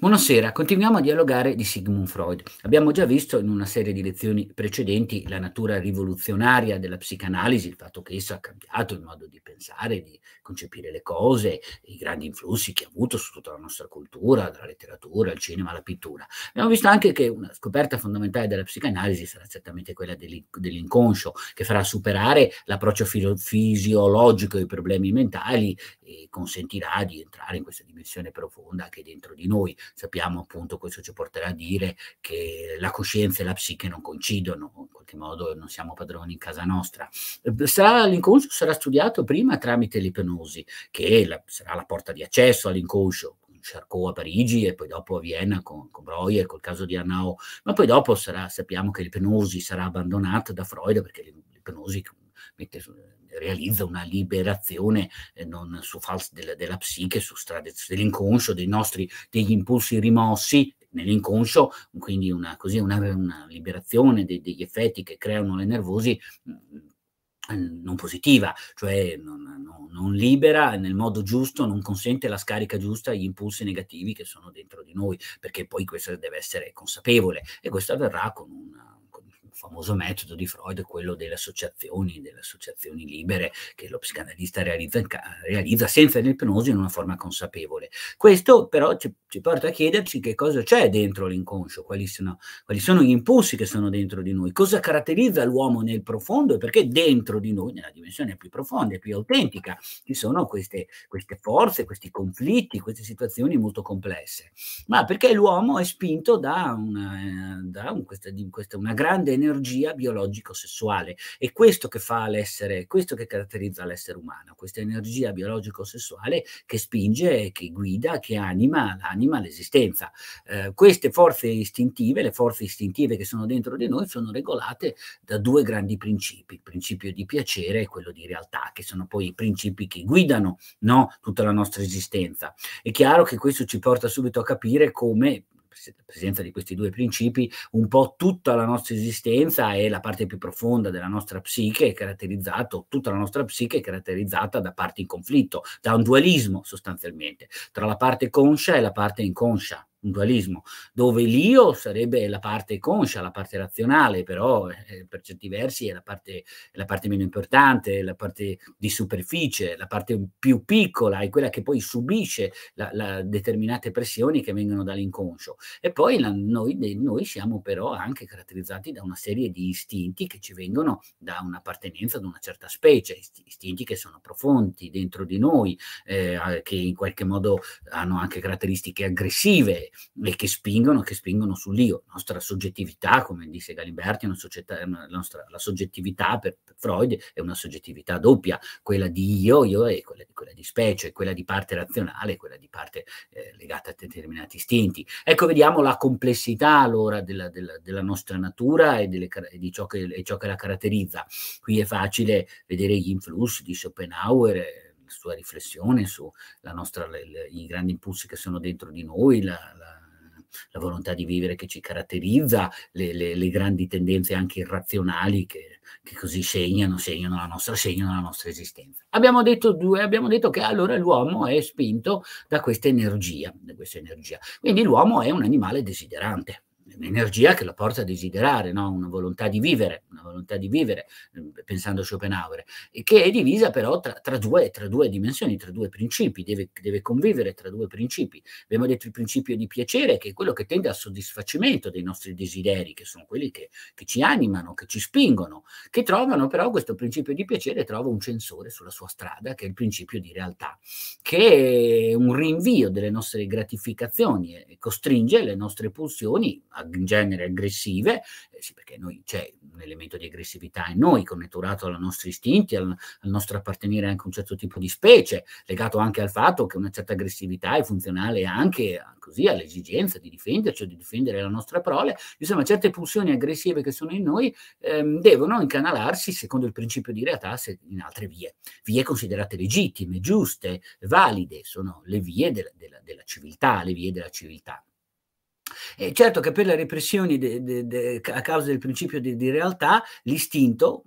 Buonasera, continuiamo a dialogare di Sigmund Freud. Abbiamo già visto in una serie di lezioni precedenti la natura rivoluzionaria della psicanalisi, il fatto che essa ha cambiato il modo di pensare, di concepire le cose, i grandi influssi che ha avuto su tutta la nostra cultura, dalla letteratura, al cinema, alla pittura. Abbiamo visto anche che una scoperta fondamentale della psicanalisi sarà certamente quella dell'inconscio, che farà superare l'approccio fisiologico ai problemi mentali e consentirà di entrare in questa dimensione profonda che è dentro di noi sappiamo appunto questo ci porterà a dire che la coscienza e la psiche non coincidono, in qualche modo non siamo padroni in casa nostra. Sarà, l'inconscio sarà studiato prima tramite l'ipnosi, che la, sarà la porta di accesso all'inconscio, Charcot a Parigi e poi dopo a Vienna con, con Breuer, col caso di Arnaud, ma poi dopo sarà, sappiamo che l'ipnosi sarà abbandonata da Freud perché l'ipnosi mette realizza una liberazione eh, non su false della, della psiche, su strade dell'inconscio, dei nostri, degli impulsi rimossi nell'inconscio, quindi una, così una, una liberazione de, degli effetti che creano le nervosi mm, non positiva, cioè non, non, non, libera nel modo giusto, non consente la scarica giusta agli impulsi negativi che sono dentro di noi, perché poi questo deve essere consapevole. E questo avverrà con una famoso metodo di Freud quello delle associazioni, delle associazioni libere che lo psicanalista realizza, realizza senza l'ipnosi in una forma consapevole. Questo però ci, ci, porta a chiederci che cosa c'è dentro l'inconscio, quali sono, quali sono gli impulsi che sono dentro di noi, cosa caratterizza l'uomo nel profondo e perché dentro di noi, nella dimensione più profonda e più autentica, ci sono queste, queste forze, questi conflitti, queste situazioni molto complesse. Ma perché l'uomo è spinto da una, da un, questa, questa, una grande energia energia biologico-sessuale. È questo che fa l'essere, questo che caratterizza l'essere umano, questa energia biologico-sessuale che spinge, che guida, che anima l'anima, l'esistenza. Eh, queste forze istintive, le forze istintive che sono dentro di noi, sono regolate da due grandi principi, il principio di piacere e quello di realtà, che sono poi i principi che guidano no, tutta la nostra esistenza. È chiaro che questo ci porta subito a capire come presenza di questi due principi, un po' tutta la nostra esistenza e la parte più profonda della nostra psiche è caratterizzata, tutta la nostra psiche è caratterizzata da parti in conflitto, da un dualismo sostanzialmente, tra la parte conscia e la parte inconscia un dualismo, dove l'io sarebbe la parte conscia, la parte razionale, però eh, per certi versi è la parte, la parte meno importante, la parte di superficie, la parte più piccola, è quella che poi subisce la, la determinate pressioni che vengono dall'inconscio. E poi la, noi, noi, siamo però anche caratterizzati da una serie di istinti che ci vengono da un'appartenenza ad una certa specie, istinti che sono profondi dentro di noi, eh, che in qualche modo hanno anche caratteristiche aggressive, e che spingono, che spingono sull'io. La nostra soggettività, come disse Galimberti, una società, una, la, nostra, la soggettività per, Freud è una soggettività doppia, quella di io, io e quella, quella di specie, quella di parte razionale e quella di parte eh, legata a determinati istinti. Ecco, vediamo la complessità allora della, della, della nostra natura e, delle, di ciò che, e ciò che la caratterizza. Qui è facile vedere gli influssi di Schopenhauer, sua riflessione su nostra, le, le, i grandi impulsi che sono dentro di noi, la, la, la volontà di vivere che ci caratterizza, le, le grandi tendenze anche irrazionali che, che così segnano, segnano, la nostra, segnano la nostra esistenza. Abbiamo detto, due, abbiamo detto che allora l'uomo è spinto da questa energia, da questa energia. Quindi l'uomo è un animale desiderante un'energia che lo porta a desiderare, no? una volontà di vivere, una volontà di vivere, eh, pensando a Schopenhauer, che è divisa però tra, tra, due, tra due, dimensioni, tra due principi, deve, deve, convivere tra due principi. Abbiamo detto il principio di piacere, che è quello che tende al soddisfacimento dei nostri desideri, che sono quelli che, che ci animano, che ci spingono, che trovano però questo principio di piacere, trova un censore sulla sua strada, che è il principio di realtà, che è un rinvio delle nostre gratificazioni e costringe le nostre pulsioni in genere aggressive, eh, sì, perché noi c'è un elemento di aggressività in noi, connaturato ai nostri istinti, al, al, nostro appartenere anche a un certo tipo di specie, legato anche al fatto che una certa aggressività è funzionale anche così all'esigenza di difenderci o di difendere la nostra prole. Insomma, certe pulsioni aggressive che sono in noi ehm, devono incanalarsi, secondo il principio di realtà, in altre vie. Vie considerate legittime, giuste, valide, sono le vie della, della, della civiltà, le vie della civiltà. E certo che per le repressioni de, de, de, a causa del principio di, di, realtà, l'istinto,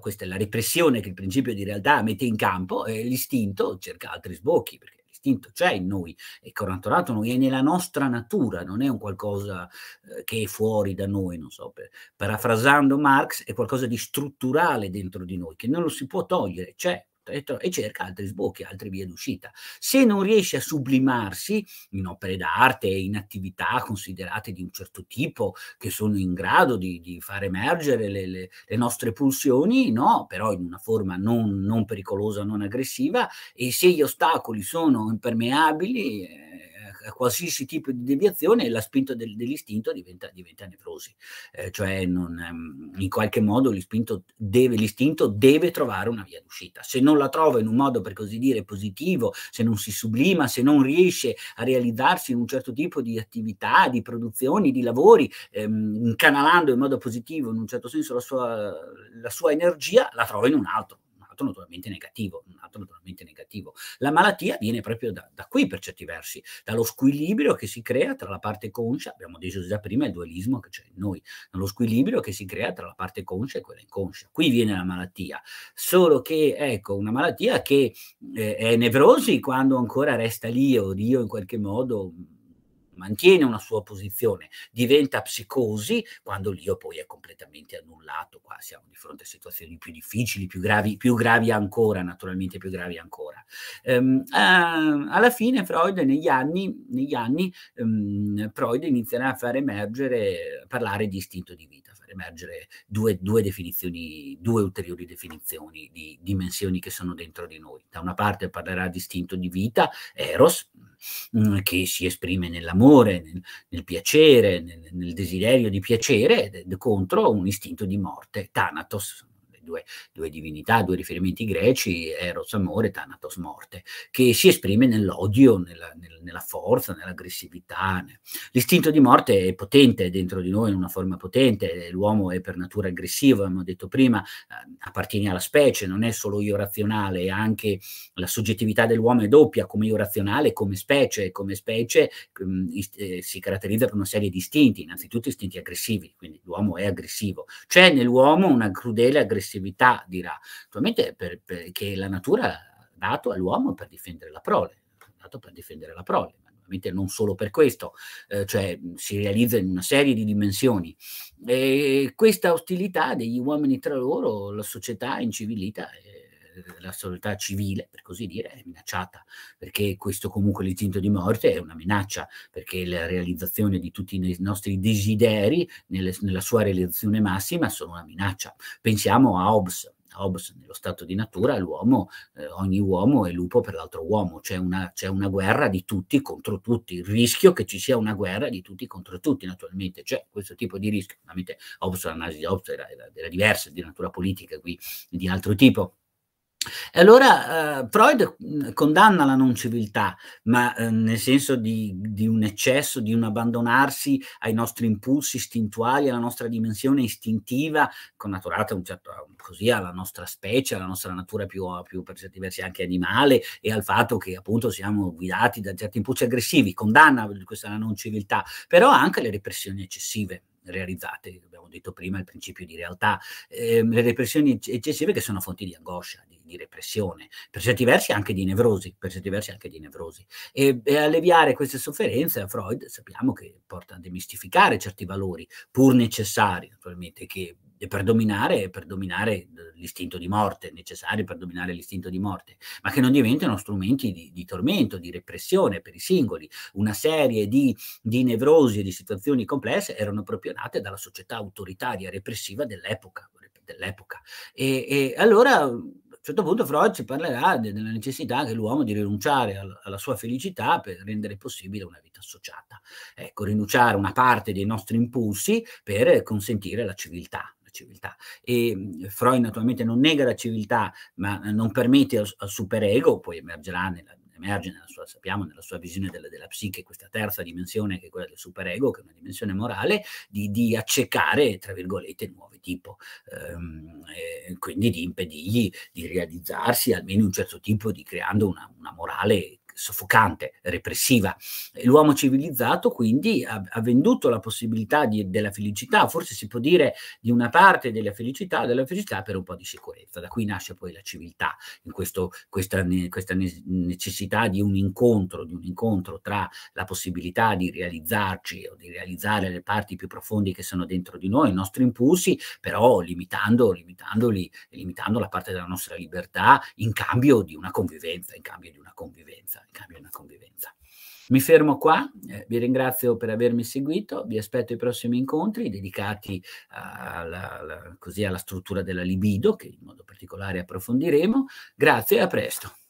questa è la repressione che il principio di realtà mette in campo, eh, l'istinto cerca altri sbocchi, perché l'istinto c'è in noi, è connaturato noi, è nella nostra natura, non è un qualcosa eh, che è fuori da noi, non so, per, parafrasando Marx, è qualcosa di strutturale dentro di noi, che non lo si può togliere, c'è, e cerca altri sbocchi, altre vie d'uscita. Se non riesce a sublimarsi in opere d'arte, in attività considerate di un certo tipo, che sono in grado di, di far emergere le, le, le, nostre pulsioni, no, però in una forma non, non pericolosa, non aggressiva, e se gli ostacoli sono impermeabili, eh, a qualsiasi tipo di deviazione la spinta del, dell'istinto diventa, diventa nevrosi, eh, cioè non, ehm, in qualche modo l'istinto deve, l'istinto deve trovare una via d'uscita. Se non la trova in un modo per così dire positivo, se non si sublima, se non riesce a realizzarsi in un certo tipo di attività, di produzioni, di lavori, ehm, incanalando in modo positivo in un certo senso la sua, la sua energia, la trova in un altro naturalmente negativo, un atto naturalmente negativo. La malattia viene proprio da, da, qui per certi versi, dallo squilibrio che si crea tra la parte conscia, abbiamo detto già prima il dualismo che c'è in noi, dallo squilibrio che si crea tra la parte conscia e quella inconscia. Qui viene la malattia, solo che ecco, una malattia che eh, è nevrosi quando ancora resta lì o Dio in qualche modo mantiene una sua posizione, diventa psicosi quando l'io poi è completamente annullato. Qua siamo di fronte a situazioni più difficili, più gravi, più gravi ancora, naturalmente più gravi ancora. Um, uh, alla fine Freud negli anni, negli anni um, Freud inizierà a far emergere, a parlare di istinto di vita, a far emergere due, due definizioni, due ulteriori definizioni di dimensioni che sono dentro di noi. Da una parte parlerà di istinto di vita, Eros, mh, che si esprime nell'amore, nel, nel piacere, nel, nel, desiderio di piacere, contro un istinto di morte, Thanatos, due, due, divinità, due riferimenti greci, Eros amore, Thanatos morte, che si esprime nell'odio, nella, nel, nella forza, nell'aggressività. L'istinto di morte è potente dentro di noi, in una forma potente, l'uomo è per natura aggressivo, abbiamo detto prima, eh, appartiene alla specie, non è solo io razionale, anche la soggettività dell'uomo è doppia, come io razionale, come specie, come specie mh, mm, eh, si caratterizza per una serie di istinti, innanzitutto istinti aggressivi, quindi l'uomo è aggressivo. C'è nell'uomo una crudele aggressività aggressività, dirà, naturalmente per, perché la natura ha dato all'uomo per difendere la prole, dato per difendere la prole, ovviamente non solo per questo, eh, cioè si realizza in una serie di dimensioni. E questa ostilità degli uomini tra loro, la società incivilita, eh, la società civile, per così dire, è minacciata, perché questo comunque l'istinto di morte è una minaccia, perché la realizzazione di tutti i nostri desideri nelle, nella sua realizzazione massima sono una minaccia. Pensiamo a Hobbes, Hobbes, nello stato di natura, l'uomo, eh, ogni uomo è lupo per l'altro uomo, c'è una, c'è una, guerra di tutti contro tutti, il rischio che ci sia una guerra di tutti contro tutti, naturalmente. C'è questo tipo di rischio, ovviamente Hobbes, l'analisi di Hobbes era, era, era diversa, di natura politica, qui di altro tipo. E allora eh, Freud mhmm, condanna la non civiltà, ma eh, nel senso di, di, un eccesso, di un abbandonarsi ai nostri impulsi istintuali, alla nostra dimensione istintiva, connaturata un certo, così alla nostra specie, alla nostra natura più, più per certi versi anche animale e al fatto che appunto siamo guidati da certi impulsi aggressivi, condanna questa non civiltà, però anche le repressioni eccessive realizzate, abbiamo detto prima, il principio di realtà, eh, le repressioni eccessive che sono fonti di angoscia, di, di, repressione, per certi versi anche di nevrosi, per certi versi anche di nevrosi. E, e alleviare queste sofferenze, Freud sappiamo che porta a demistificare certi valori, pur necessari, naturalmente, che per dominare, per dominare l'istinto di morte, necessari per dominare l'istinto di morte, ma che non diventano strumenti di, di tormento, di repressione per i singoli. Una serie di, di nevrosi e di situazioni complesse erano proprio nate dalla società autoritaria repressiva dell'epoca. dell'epoca. E, e allora a un certo punto Freud ci parlerà della necessità che l'uomo di rinunciare alla, sua felicità per rendere possibile una vita associata. Ecco, rinunciare a una parte dei nostri impulsi per consentire la civiltà civiltà. E mhmm, Freud naturalmente non nega la civiltà, ma non permette al, al superego, poi emergerà nella, emerge nella sua, sappiamo, nella sua visione della, della, psiche, questa terza dimensione che è quella del superego, che è una dimensione morale, di, di accecare, tra virgolette, nuovi tipo, ehm, quindi di impedirgli di realizzarsi almeno un certo tipo di creando una, una morale soffocante, repressiva. L'uomo civilizzato quindi ha, ha venduto la possibilità di, della felicità, forse si può dire di una parte della felicità, della felicità per un po' di sicurezza. Da qui nasce poi la civiltà, in questo, questa, questa necessità di un incontro, di un incontro tra la possibilità di realizzarci o di realizzare le parti più profondi che sono dentro di noi, i nostri impulsi, però limitando, limitandoli, limitando la parte della nostra libertà in cambio di una convivenza, in cambio di una convivenza, di una convivenza. Mi fermo qua, eh, vi ringrazio per avermi seguito, vi aspetto ai prossimi incontri dedicati alla, alla, alla struttura della libido, che in modo particolare approfondiremo. Grazie e a presto.